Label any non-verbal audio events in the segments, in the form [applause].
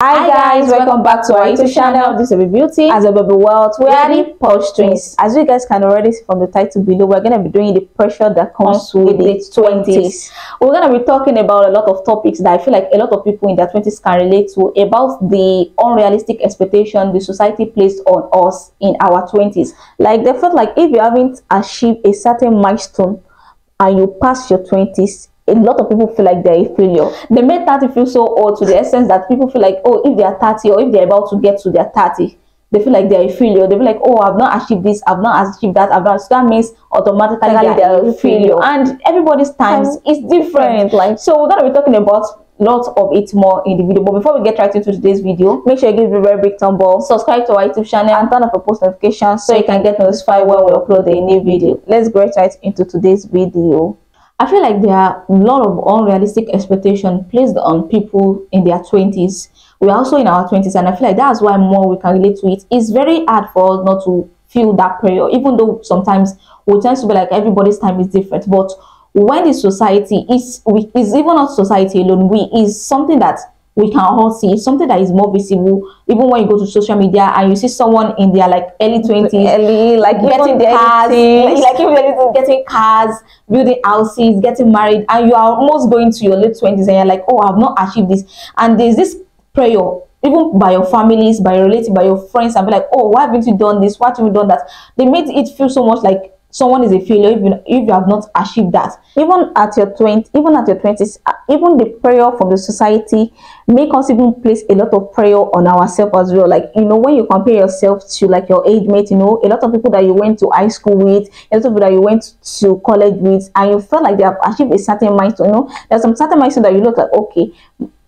Hi guys, welcome back to our YouTube channel. This is Beauty as a baby world. We are the Posh Twins. As you guys can already see from the title below, we're gonna be doing the pressure that comes with the twenties. We're gonna be talking about a lot of topics that I feel like a lot of people in their twenties can relate to about the unrealistic expectation the society placed on us in our twenties. Like they felt like if you haven't achieved a certain milestone and you pass your twenties, a lot of people feel like they're a failure. They made 30 feel so old to the essence that people feel like, oh, if they are 30 or if they're about to get to their 30, they feel like they're a failure. They feel like, oh, I've not achieved this, I've not achieved that, I've not. So that means automatically they're, they're a failure. And everybody's times is different. Like, so we're gonna be talking about lots of it more in the video but before we get right into today's video make sure you give a very big thumb up subscribe to our youtube channel and turn on for post notifications so you can get notified when we upload a new video let's get right into today's video I feel like there are a lot of unrealistic expectations placed on people in their 20s. We're also in our 20s, and I feel like that's why more we can relate to it. It's very hard for us not to feel that pressure, even though sometimes we tend to be like everybody's time is different. But when the society is, is even not society alone, we is something that we can all see it's something that is more visible even when you go to social media and you see someone in their like early 20s early like getting cars like even getting cars building houses getting married and you are almost going to your late 20s and you're like oh i've not achieved this. And there's this prayer even by your families by your relatives by your friends and be like oh why haven't you done this? Why haven't you done that? They made it feel so much like someone is a failure you, if you have not achieved that. Even at your 20 even at your 20s uh, even the prayer from the society make us even place a lot of prayer on ourselves as well. Like you know when you compare yourself to like your age mate you know a lot of people that you went to high school with a lot of people that you went to college with and you felt like they have achieved a certain milestone you know there's some certain milestone that you look like okay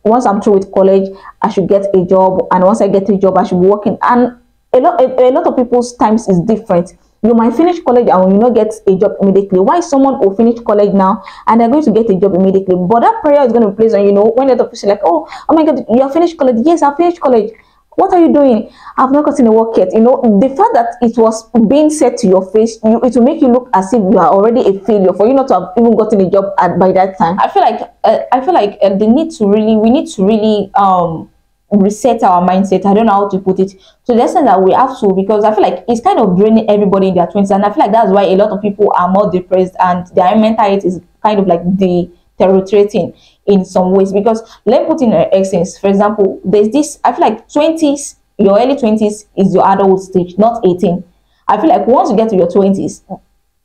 once i'm through with college i should get a job and once i get a job i should be working. And a lot a, a lot of people's times is different you might finish college and you not get a job immediately. Why someone will finish college now and they're going to get a job immediately? But that prayer is going to be placed on you know when the doctor like oh oh my god you have finished college. Yes i finished college. What are you doing? I've not gotten a work yet you know. The fact that it was being said to your face you, it will make you look as if you are already a failure for you not to have even gotten a job at, by that time. I feel like uh, i feel like uh, they need to really we need to really um reset our mindset. I don't know how to put it. So the extent that we have to, because I feel like it's kind of draining everybody in their 20s. And I feel like that's why a lot of people are more depressed and their mental health is kind of like deteriorating in some ways. Because let me put in an essence. For example, there's this, I feel like 20s, your early 20s is your adult stage, not 18. I feel like once you get to your 20s,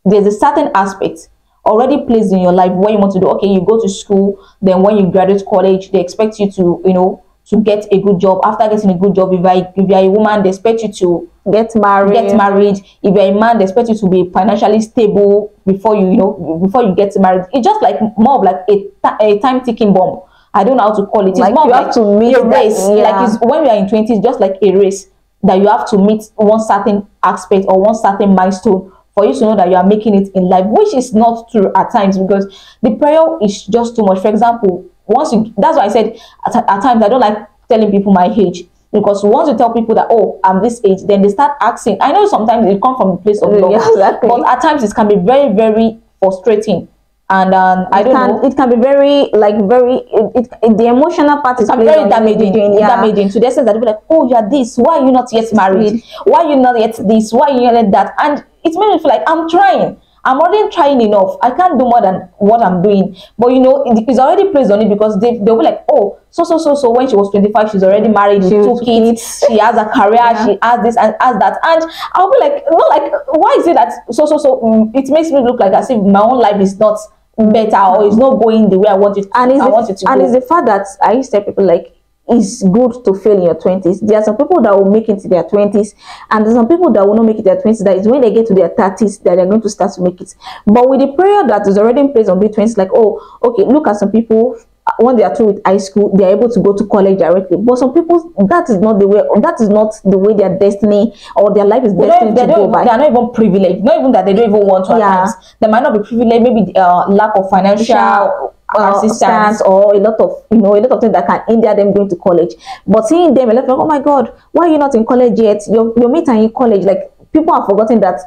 there's a certain aspect already placed in your life where you want to do okay you go to school then when you graduate college they expect you to you know to get a good job. After getting a good job, if, I, if you're a woman, they expect you to get married. Get married. If you're a man, they expect you to be financially stable before you, you know, before you get married. It's just like more of like a, a time ticking bomb. I don't know how to call it. It's like more you have like to meet a race. That, yeah. Like it's when we are in twenties, just like a race that you have to meet one certain aspect or one certain milestone for you to know that you are making it in life, which is not true at times because the prayer is just too much. For example, once you that's why I said at, at times I don't like telling people my age because once you tell people that oh i'm this age then they start asking i know sometimes it come from a place of [laughs] love yeah, exactly. but at times it can be very very frustrating and um, I don't can, know. It can be very like very it, it, the emotional part is very damaging. Yeah. Damaging to the sense that people like, oh, you're this. Why are you not yet married? Why are you not yet this? Why are you not yet that? And it made me feel like I'm trying. I'm already trying enough. I can't do more than what I'm doing. But you know, it's already placed on it because they they'll be like, oh, so so so so when she was 25, she's already married with two kids, she has a [laughs] career, yeah. she has this and has that. And I'll be like, no, like, why is it that so so so mm, it makes me look like as if my own life is not better or it's not going the way I want it. And it's I the, want it to and go. it's the fact that I used to tell people like it's good to fail in your 20s. There are some people that will make it to their 20s, and there's some people that will not make it their 20s. That is when they get to their 30s that they're going to start to make it. But with the prayer that is already in place on the 20s, like, oh, okay, look at some people when they are through with high school, they're able to go to college directly. But some people, that is not the way. That is not the way their destiny or their life is destined to go by. They are not even privileged. Not even that they don't even want to. Yeah. Times. They might not be privileged. Maybe uh, lack of financial uh, assistance or a lot of you know a lot of things that can hinder them going to college. But seeing them, a lot of oh my god, why are you not in college yet? Your your mate are in college. Like people have forgotten that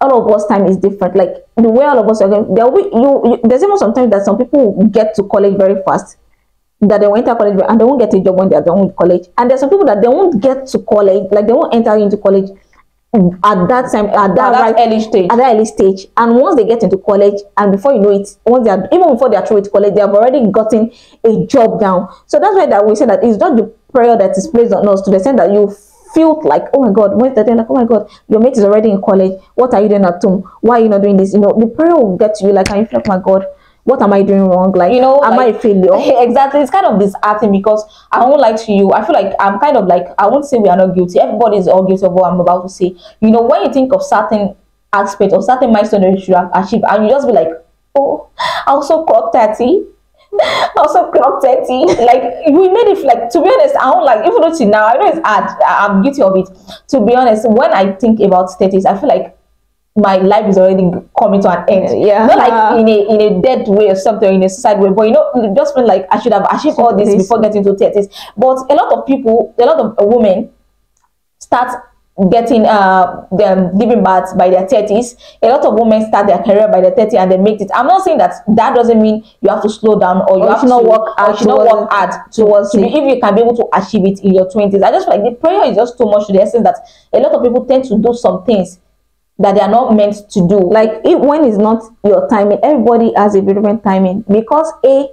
all of us time is different. Like the way all of us are going, there will you, you there's even sometimes that some people get to college very fast that they will enter college and they won't get a job when they're done with college. And there's some people that they won't get to college, like they won't enter into college at that time at that, At that right early stage. at that early stage. And once they get into college and before you know it once they are even before they are through with college they have already gotten a job down. So that's why that we say that it's not the prayer that is placed on us to the extent that you feel like oh my god when they're like oh my god your mate is already in college. What are you doing at home? Why are you not doing this? You know the prayer will get to you like you feel like my god what am i doing wrong? Like you know am like, i a failure? [laughs] exactly it's kind of disheartening because i won't lie to you i feel like i'm kind of like i won't say we are not guilty everybody is all guilty of what i'm about to say. You know when you think of certain aspects or certain milestone that you should have achieved and you just be like oh i also clocked 30 [laughs] I also clocked 30 like we made it like to be honest i don't like even though till now i know it's hard i'm guilty of it. To be honest when i think about 30s i feel like my life is already coming to an end. Yeah. Not like in a in a dead way or something, or in a suicide way, but you know, it just feel like I should have achieved all this before getting to 30s. But a lot of people, a lot of women start getting uh them giving birth by their 30s a lot of women start their career by their 30 and they make it i'm not saying that that doesn't mean you have to slow down or you Or have to not work or hard you should not towards work hard Towards to be, if you can be able to achieve it in your 20s i just feel like the prayer is just too much to the extent that a lot of people tend to do some things that they are not meant to do. Like if when it's not your timing everybody has a different timing. Because a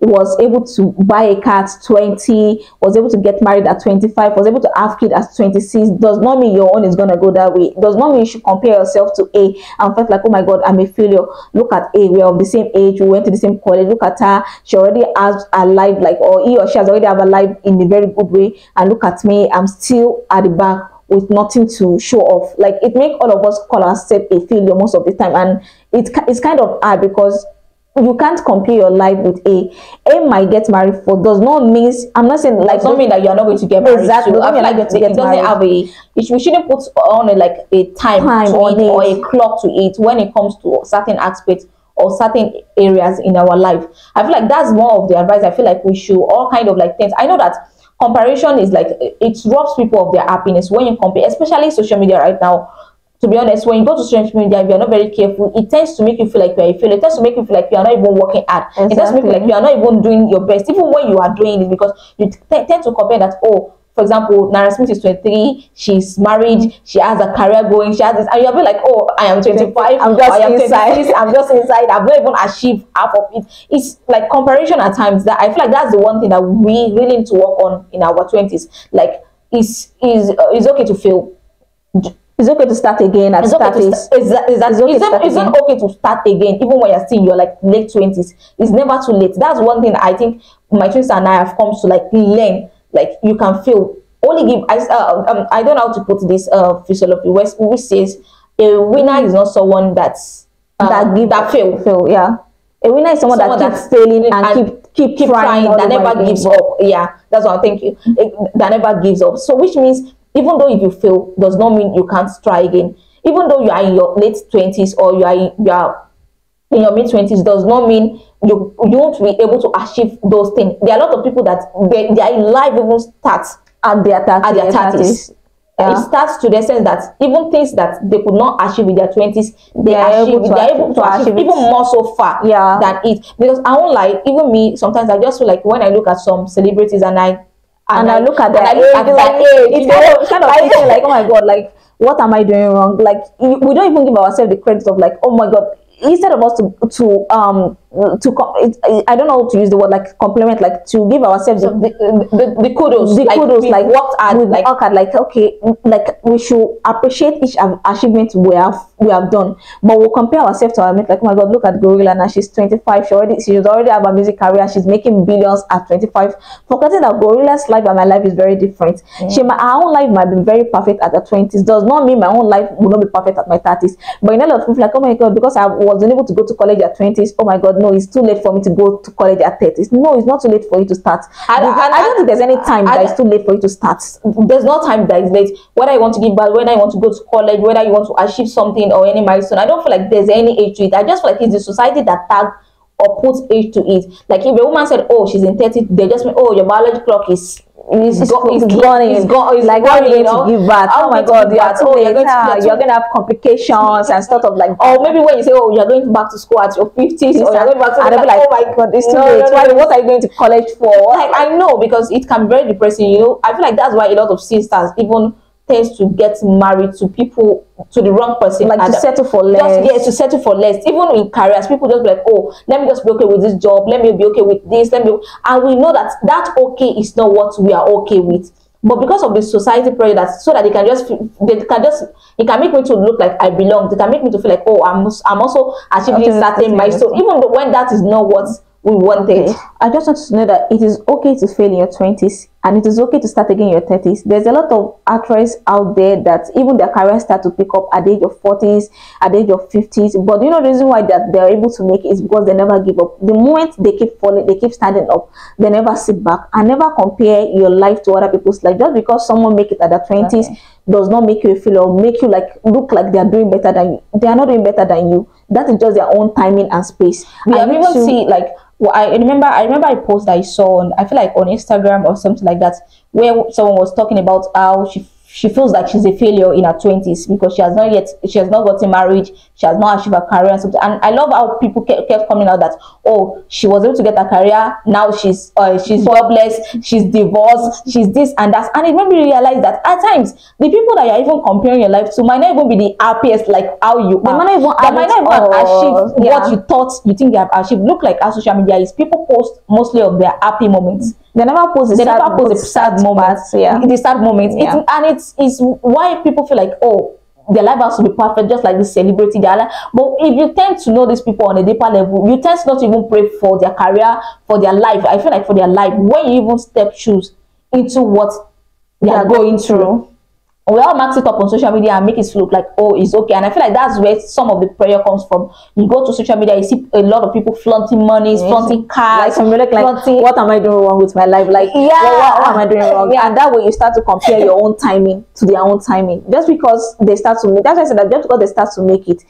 was able to buy a car at 20 was able to get married at 25 was able to have kids at 26 does not mean your own is going to go that way. Does not mean you should compare yourself to a and felt like oh my god i'm a failure. Look at a we're of the same age we went to the same college. Look at her she already has a life like or he or she has already have a life in a very good way. And look at me i'm still at the back with nothing to show off. Like it make all of us call ourselves a failure most of the time, and it it's kind of hard because you can't compare your life with A. A might get married for does not mean I'm not saying like does not mean that you are not going to get married. Exactly. Doesn't mean like you're going to it get doesn't married. have a. It, we shouldn't put on a, like a time, Time to it, or a clock to it when it comes to certain aspects or certain areas in our life. I feel like that's more of the advice. I feel like we should all kind of like things. I know that comparison is like it robs people of their happiness when you compare, especially social media right now. To be honest, when you go to social media, if you're not very careful, it tends to make you feel like you're a failure. It tends to make you feel like you are not even working hard. It tends to make you like Exactly. you are not even doing your best, even when you are doing it, because you tend to compare that. Oh, for example, Nara Smith is 23, she's married, she has a career going, she has this, and you'll be like, oh, I am 25, I'm just I am inside. 26, I'm just inside, I've not even achieved half of it. It's like comparison at times that I feel like that's the one thing that we really need to work on in our 20s. Like, it's, is uh, it's okay to fail. it's okay to start again at It's okay to 30s. start, is that, is that, It's okay to start it, is it again. okay to start again even when you're still in your like late 20s? It's never too late. That's one thing I think my twins and I have come to like learn. Like you can feel Only give I uh, um, I don't know how to put this uh philosophy which, which says a winner is not someone that's uh, that give that fail. fail yeah a winner is someone, Someone that that's keeps failing and, and keep keep, keep trying, all that never gives up. Yeah, that's what I'm thinking. It- that never gives up. So which means even though if you fail, does not mean you can't try again. Even though you are in your late twenties or you are in, you are in your mid twenties, does not mean you you won't be able to achieve those things. There are a lot of people that they, their life even starts at their 30s at their thirties. Yeah. It starts to the sense that even things that they could not achieve in their twenties, they, They are achieve, able to they are achieve- able to achieve even more so far Yeah. than it. Because I won't lie, even me sometimes I just feel like when I look at some celebrities and I and I look at and I age, at like, age, it's kind of kind of thinking like, oh my god, like what am I doing wrong? Like we don't even give ourselves the credit of like, oh my god. Instead of us to to um Uh, to com- I don't know how to use the word like compliment, like to give ourselves the, the, the, the kudos, the like, kudos, like worked hard, we like work hard, like okay, like we should appreciate each achievement we have we have done, but we'll compare ourselves to our mate. Like, oh my God, look at Gorilla now. She's 25. She already she's already have a music career. She's making billions at 25. Forgetting that Gorilla's life and my life is very different. She my our own life might be very perfect at the 20s. Does not mean my own life will not be perfect at my 30s. But in a lot of people like, oh my God, because I wasn't able to go to college at 20s. Oh my God, no, it's too late for me to go to college at 30s. No, it's not too late for you to start. I- I, I- don't think there's any time I- that it's too late for you to start. there's no time that is late. Whether you want to give birth, whether you want to go to college, whether you want to achieve something or any milestone, I don't feel like there's any age to it. I just feel like it's the society that tag or put age to it. Like if a woman said, "Oh, she's in 30, they just mean, "Oh, your biology clock is It's, it's, go- it's gone it's gone- it's like gone, you going know? to give birth? How Oh my going to god, you are too Oh, you're late. going to- you're You're too- gonna have complications and stuff of like [laughs] or maybe when you say, "Oh, you're going back to school at your 50s," or you're going back to they'll be like, oh my god, it's too No, late. no, no, Why- no. What are you going to college for? like I know because it can be very depressing. You know, I feel like that's why a lot of sisters even tends to get married to people to the wrong person, like to the- settle for less. Just yes, to settle for less. Even in careers, people just be like, oh, let me just be okay with this job. Let me be okay with this. Let me, and we know that that okay is not what we are okay with. But because of the society pressure, that so that they can just they can just it can make me to look like I belong. They can make me to feel like oh I'm I'm also achieving Achieving certain milestone, even though when that is not what we wanted. I just want to know that it is okay to fail in your 20s and it is okay to start again in your 30s. There's a lot of actresses out there that even their career start to pick up at the age of 40s, at the age of 50s. But you know the reason why that they're able to make it is because they never give up. The moment they keep falling, they keep standing up, they never sit back and never compare your life to other people's life. Just because someone make it at their 20s Okay. does not make you feel or make you like look like they are doing better than you. They are not doing better than you. That is just their own timing and space. We I have even to- see like well, I remember I remember a post I saw on I feel like on Instagram or something like that where someone was talking about how she she feels like she's a failure in her twenties because she has not yet she has not gotten married she has not achieved her career and something and I love how people kept, kept coming out that oh she was able to get her career now she's uh, she's jobless she's divorced she's this and that and it made me realize that at times the people that you're even comparing your life to might not even be the happiest like how you They are might not even they might not even all, achieved yeah. what you thought you think they have achieved. Look like our social media is people post mostly of their happy moments. They never post the They sad, never post the sad moments. Yeah. The sad moments. Yeah. It's, and it's it's why people feel like oh their life has to be perfect, just like this celebrity. Their life. But if you tend to know these people on a deeper level, you tend not to even pray for their career, for their life. I feel like for their life, when you even step shoes into what they are going through we all max it up on social media and make it look like oh it's okay and i feel like that's where some of the prayer comes from you go to social media you see a lot of people flaunting monies flaunting cars like some really like flaunting what am I doing wrong with my life? Like Yeah. what, what, am I doing wrong? Yeah. And that way you start to compare your own timing to their own timing. Just because they start to make that's why I said that just because they start to make it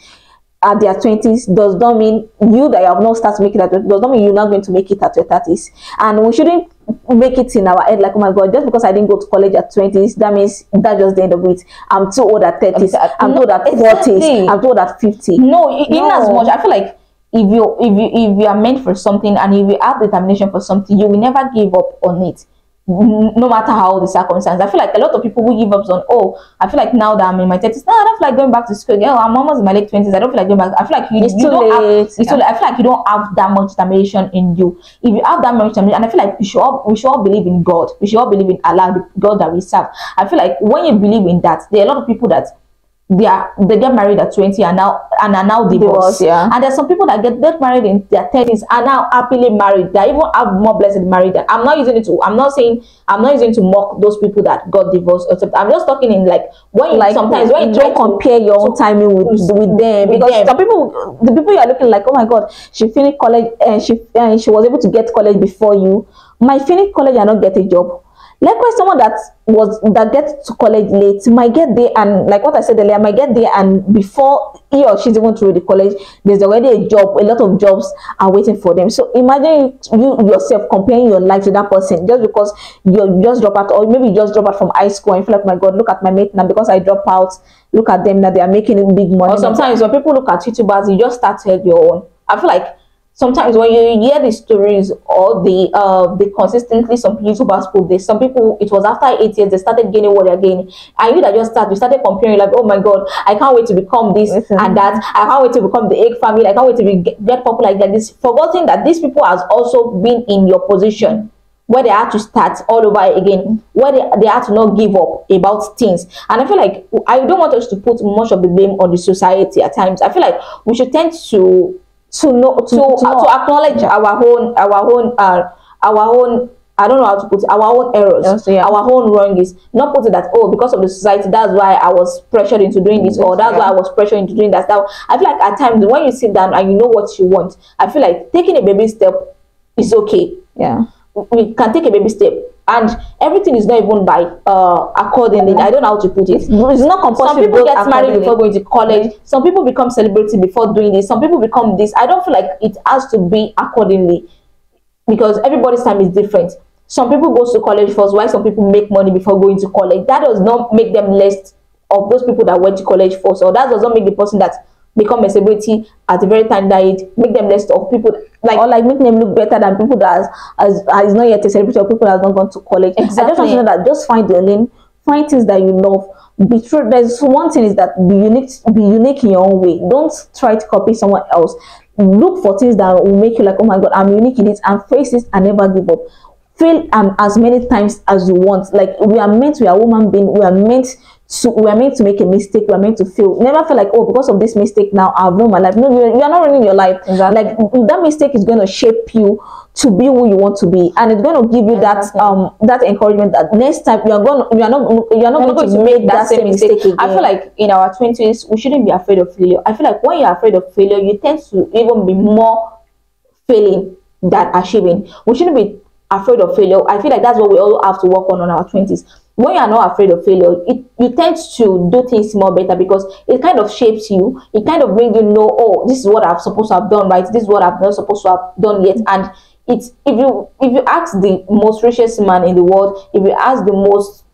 at their twenties does not mean you that you have not started to make it at 20 does not mean you're not going to make it at your thirties. And we shouldn't make it in our head like oh my god just because I didn't go to college at twenties that means that's just the end of it. I'm too old at thirties. I'm too old at forties. Exactly. I'm too old at fifty. no i- in No. as much i feel like if you if you if you are meant for something and if you have determination for something you will never give up on it no matter how the circumstance. I feel like a lot of people who give up on, oh, I feel like now that I'm in my 30s, no, I don't feel like going back to school. Yeah, I'm almost in my late 20s. I don't feel like going back. I feel like you, It's you too don't have, late. it's too late. I feel like you don't have that much determination in you. If you have that much determination, and I feel like we should all, we should all believe in God. We should all believe in Allah, the God that we serve. I feel like when you believe in that, there are a lot of people that they are they get married at 20 and now and are now divorced. Divorced, yeah. And there's some people that get, get married in their 30s and now happily married. They even have more blessed married. than- I'm not using it to I'm not saying I'm not using to mock those people that got divorced or something. I'm just talking in like when you like sometimes when you don't try to- compare your own timing with with them with because them. some people the people you are looking like oh my god she finished college and she and she was able to get college before you might finish college and not get a job likewise someone that was that get to college late might get there and like what i said earlier might get there and before he or she's even through the college there's already a job a lot of jobs are waiting for them. So imagine you yourself comparing your life to that person just because you just drop out or maybe you just drop out from high school and feel like my god look at my mate now because i drop out. Look at them now they are making big money. Or sometimes when people look at YouTubers, you just started your own. I feel like sometimes when you hear the stories or the uh the consistently some YouTubers put this, some people it was after eight years they started gaining what they're gaining. And you that just start, you started comparing like, oh my god, I can't wait to become this Listen. and that. I can't wait to become the ACE Family. I can't wait to be, get, popular like this. Forgetting that these people has also been in your position where they had to start all over again, where they, they had to not give up about things. And I feel like I don't want us to put much of the blame on the society at times. I feel like we should tend to to know to, to uh, know. to acknowledge our own our own uh, our own I don't know how to put it, our own errors, Yes, yeah. our own wrongs. Not put it that oh because of the society that's why I was pressured into doing this or that's yeah. why I was pressured into doing that. that. I feel like at times when you sit down and you know what you want, I feel like taking a baby step is okay yeah we can take a baby step and everything is not even by uh accordingly. I don't know how to put it. It's not compulsory some people get married before going to college. Some people become celebrity before doing this. Some people become this. I don't feel like it has to be accordingly because everybody's time is different. Some people go to college first. Why some people make money before going to college? That does not make them less of those people that went to college first or that does not make the person that become a celebrity at the very that it make them less of people like or like make them look better than people that has, has, has not yet a celebrity or people that has not gone to college. I just want to know that just find your lane, find things that you love. Be true. There's one thing is that be unique, be unique in your own way. Don't try to copy someone else. Look for things that will make you like, oh my god, I'm unique in it, and face it and never give up. Fail um, as many times as you want. Like we are meant, we are human being. We are meant to, we are meant to make a mistake. We are meant to fail. Never feel like, oh, because of this mistake now I've ruined my life. No, you are, you are not ruining your life. Exactly. Like that mistake is going to shape you to be who you want to be, and it's going to give you Exactly. that um that encouragement that next time you are going, you are not, you are not You're going, to make that same mistake, again. I feel like in our twenties we shouldn't be afraid of failure. I feel like when you're afraid of failure, you tend to even be more failing than achieving. We shouldn't be afraid of failure. I feel like that's what we all have to work on in our twenties. When you are not afraid of failure, it you tend to do things more better because it kind of shapes you. It kind of brings you know, oh, this is what I'm supposed to have done right. This is what I'm not supposed to have done yet. And it's if you if you ask the most richest man in the world, if you ask the most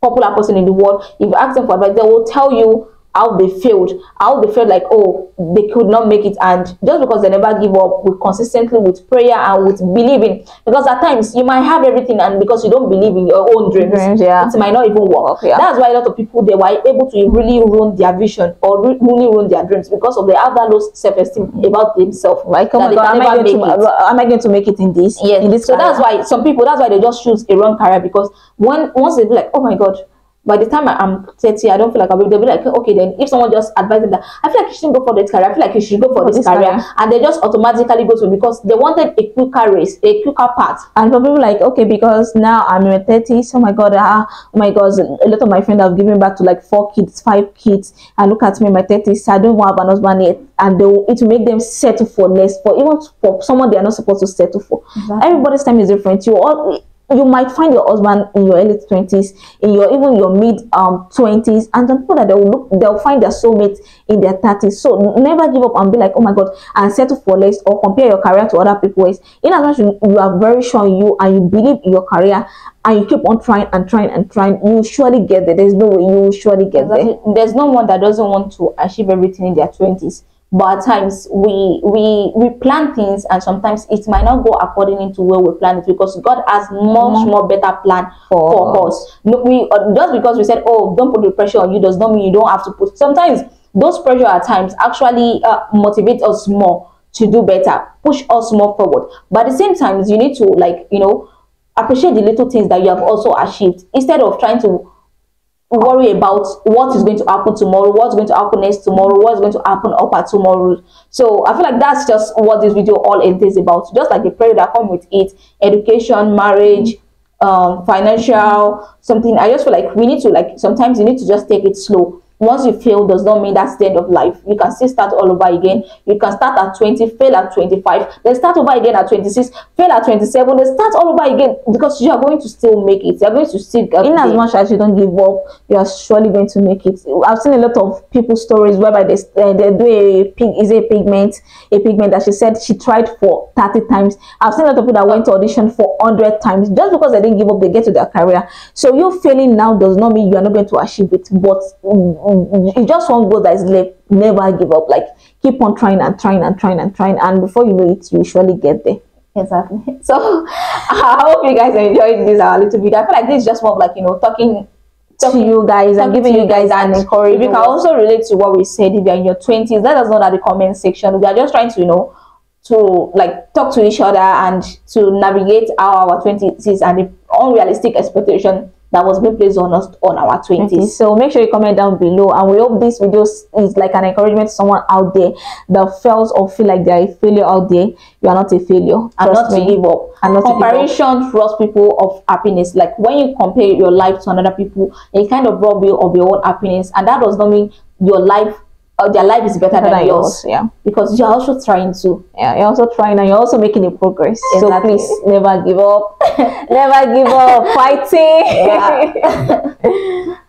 popular person in the world, if you ask them for advice, they will tell you how they failed, how they felt like, oh, they could not make it. And just because they never give up with consistently with prayer and with believing, because at times you might have everything, and because you don't believe in your own dreams, Dreams, yeah. it might not even work. Yeah. That's why a lot of people they were able to really ruin their vision or re- really ruin their dreams because of they have that low self-esteem mm-hmm. about themselves. like, oh my god, am I, going to, am I going to make it in this? Yes. in this so career? that's why some people that's why they just choose a wrong career because when once they be like, oh my god, by the time I, am 30, I don't feel like I'll be they'll be like, okay, then if someone just advises them that I feel like you shouldn't go for this career, I feel like you should go for, this, this career, career. and they just automatically go to because they wanted a quicker race, a quicker path. And people like, okay, because now I'm in my 30s, oh my god, ah, oh my god, a lot of my friends have given back to like four kids, five kids, and look at me in my 30s, I don't have an husband yet, and they will, it will make them settle for less, for even for someone they are not supposed to settle for. Exactly. Everybody's time is different. You all. You might find your husband in your early twenties, in your even your mid um twenties, and some people that they will look, they'll find their soulmate in their thirties. So never give up and be like, oh my god, and settle for less or compare your career to other people's. In as much you, you are very sure you and you believe in your career and you keep on trying and trying and trying, you surely get there. There's no way you surely get there. There's no one that doesn't want to achieve everything in their twenties. But at times we we we plan things and sometimes it might not go according to where we plan it because God has much more better plan for, For us. No, we uh, just because we said oh don't put the pressure on you does not mean you don't have to put. Sometimes those pressure at times actually uh, motivate us more to do better, push us more forward. But at the same time, you need to like you know appreciate the little things that you have also achieved instead of trying to worry about what is going to happen tomorrow, what's going to happen next tomorrow, what's going to happen upper tomorrow. So I feel like that's just what this video all is about. Just like the prayer that come with it, education, marriage, um, financial, something. I just feel like we need to like sometimes you need to just take it slow. Once you fail does not mean that's the end of life. You can still start all over again. You can start at 20, fail at 25, then start over again at 26, fail at 27, then start all over again because you are going to still make it. You are going to still get in as much as you don't give up, you are surely going to make it. I've seen a lot of people's stories whereby they uh, they do a pig is a pigment, a pigment that she said she tried for 30 times. I've seen a lot of people that went to audition for 100 times just because they didn't give up, they get to their career. So you failing now does not mean you are not going to achieve it, but it's just one goal that is left. Never give up. Like keep on trying and trying and trying and trying, and before you know it, you surely get there. Exactly. [laughs] So [laughs] I hope you guys enjoyed this our little video. I feel like this is just more like you know talking To you guys and giving you guys an and encouragement. If you can also relate to what we said, if you're in your twenties, let us know that in the comment section. We are just trying to you know to like talk to each other and to navigate how our twenties and the unrealistic expectation that was being placed on us on our Okay, twenties. so make sure you comment down below and we hope this video is like an encouragement to someone out there that feels or feel like they're a failure out there you are not a failure and not Trust to me. give up. And not to give up. Comparison robs people of happiness. Like when you compare your life to another people, it kind of rob you of your own happiness, and that does not mean your life uh, their life is better, than, than yours. yours, yeah. Because you're also trying to. Yeah, you're also trying and you're also making a progress. So Exactly. please never give up. [laughs] never give up. [laughs] Fighting. Yeah. [laughs]